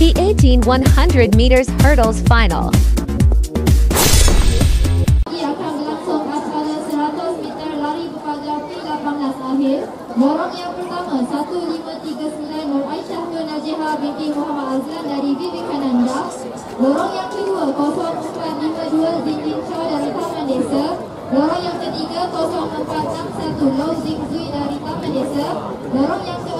The 18 100 meters hurdles final. Ia akan berlangsung acara 100 meter lari berpagar P18 akhir. Lorong yang pertama 1539 Nur Aisyah Nur Najihah binti Muhammad Azlan dari Vivekananda. Lorong yang kedua 0452 Xynlnn Chow dari Taman Desa. Lorong yang ketiga 0461 Low Xing Yue dari Taman Desa. Lorong yang keempat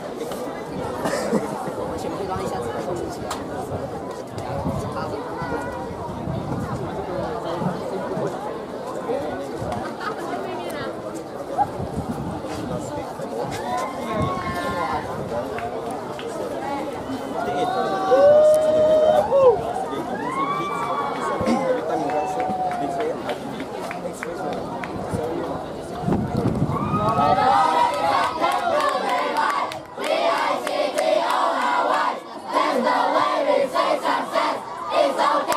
exalta.